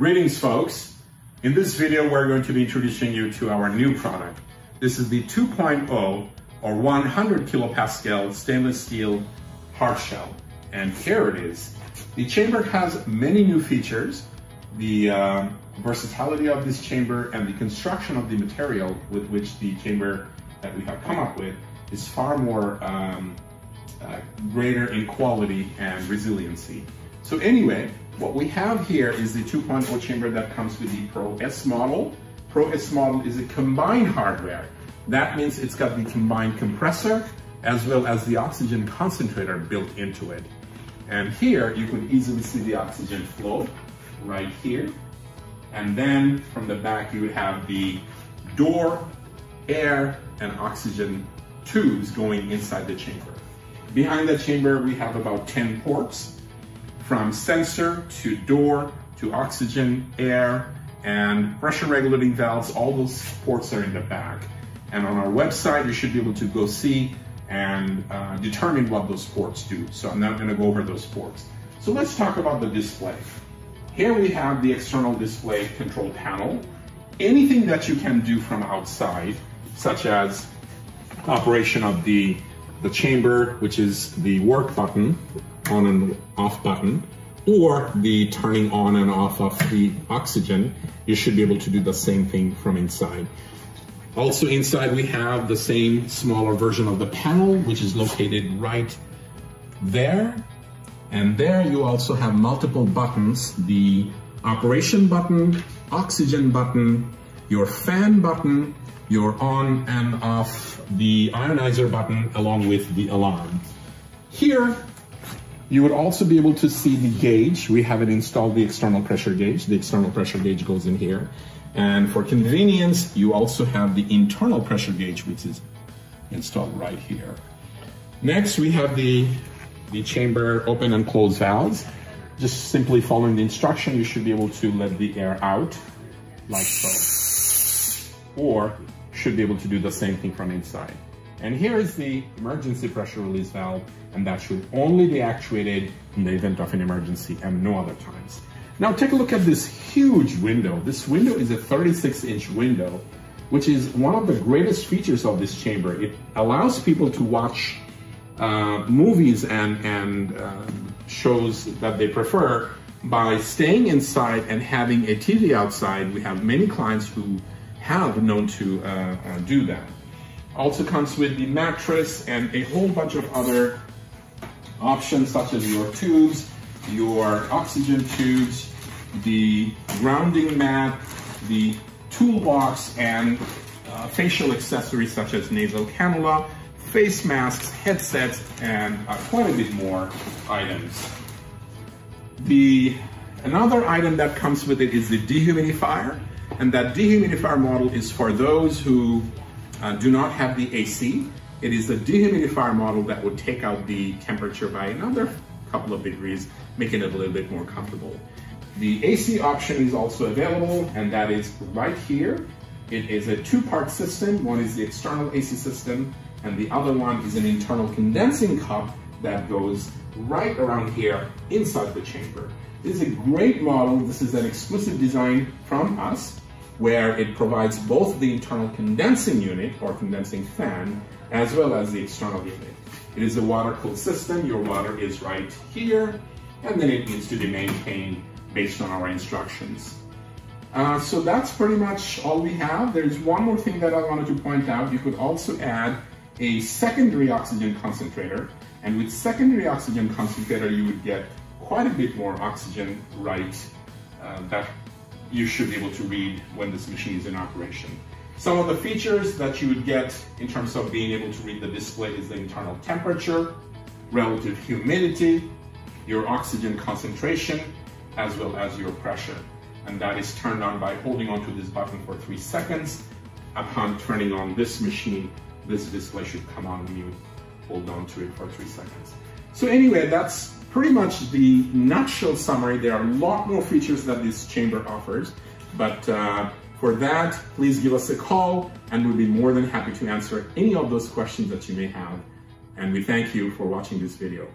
Greetings folks. In this video, we're going to be introducing you to our new product. This is the 2.0 or 100 kilopascal stainless steel hard shell. And here it is. The chamber has many new features. The uh, versatility of this chamber and the construction of the material with which the chamber that we have come up with is far more um, uh, greater in quality and resiliency. So anyway, what we have here is the 2.0 chamber that comes with the Pro S model. Pro S model is a combined hardware. That means it's got the combined compressor as well as the oxygen concentrator built into it. And here you can easily see the oxygen flow right here. And then from the back you would have the door, air, and oxygen tubes going inside the chamber. Behind the chamber we have about 10 ports from sensor to door to oxygen, air, and pressure regulating valves, all those ports are in the back. And on our website, you should be able to go see and uh, determine what those ports do. So I'm not gonna go over those ports. So let's talk about the display. Here we have the external display control panel. Anything that you can do from outside, such as operation of the, the chamber, which is the work button, on and off button or the turning on and off of the oxygen, you should be able to do the same thing from inside. Also inside we have the same smaller version of the panel, which is located right there. And there you also have multiple buttons, the operation button, oxygen button, your fan button, your on and off the ionizer button, along with the alarm. Here, you would also be able to see the gauge. We haven't installed the external pressure gauge. The external pressure gauge goes in here. And for convenience, you also have the internal pressure gauge, which is installed right here. Next, we have the, the chamber open and close valves. Just simply following the instruction, you should be able to let the air out like so. Or should be able to do the same thing from inside. And here is the emergency pressure release valve, and that should only be actuated in the event of an emergency and no other times. Now take a look at this huge window. This window is a 36 inch window, which is one of the greatest features of this chamber. It allows people to watch uh, movies and, and uh, shows that they prefer by staying inside and having a TV outside. We have many clients who have known to uh, uh do that. Also comes with the mattress and a whole bunch of other options such as your tubes, your oxygen tubes, the grounding mat, the toolbox, and uh, facial accessories such as nasal cannula, face masks, headsets, and uh, quite a bit more items. The Another item that comes with it is the dehumidifier, and that dehumidifier model is for those who uh, do not have the AC. It is a dehumidifier model that would take out the temperature by another couple of degrees, making it a little bit more comfortable. The AC option is also available, and that is right here. It is a two-part system. One is the external AC system, and the other one is an internal condensing cup that goes right around here inside the chamber. This is a great model. This is an exclusive design from us where it provides both the internal condensing unit or condensing fan as well as the external unit. It is a water-cooled system. Your water is right here, and then it needs to be maintained based on our instructions. Uh, so that's pretty much all we have. There's one more thing that I wanted to point out. You could also add a secondary oxygen concentrator, and with secondary oxygen concentrator, you would get quite a bit more oxygen right uh, that you should be able to read when this machine is in operation. Some of the features that you would get in terms of being able to read the display is the internal temperature, relative humidity, your oxygen concentration, as well as your pressure. And that is turned on by holding onto this button for three seconds. Upon turning on this machine, this display should come on when you hold on to it for three seconds. So anyway, that's pretty much the nutshell summary. There are a lot more features that this chamber offers, but uh, for that, please give us a call and we'll be more than happy to answer any of those questions that you may have. And we thank you for watching this video.